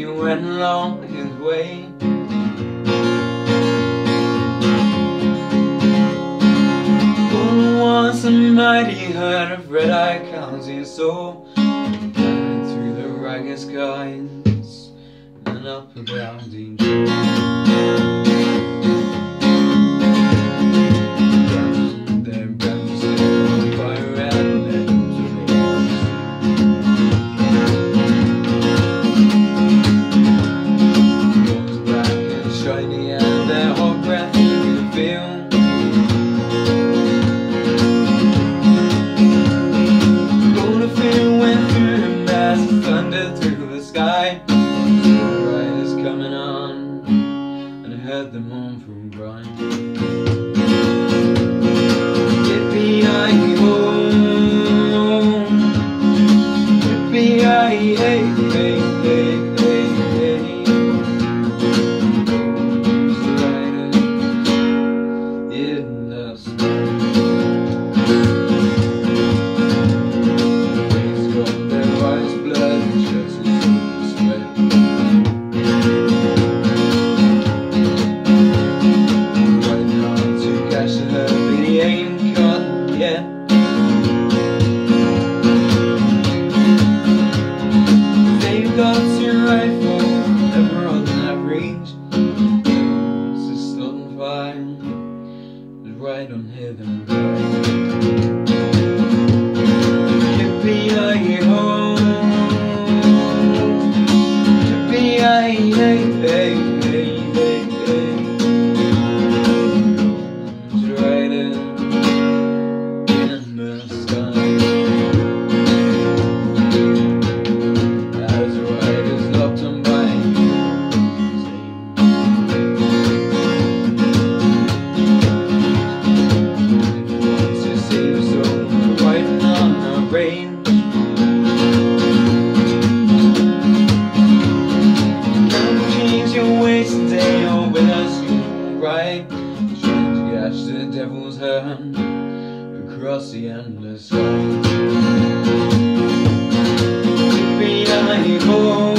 he went along his way. Who was a mighty herd of red-eyed cows he saw Climbing through the ragged skies and up around danger from Brian. Right on heaven right. Yippee-yi-ho Yippee-yi, or with us you'll right. To catch the devil's hand across the endless sky? Yippee-yi-ho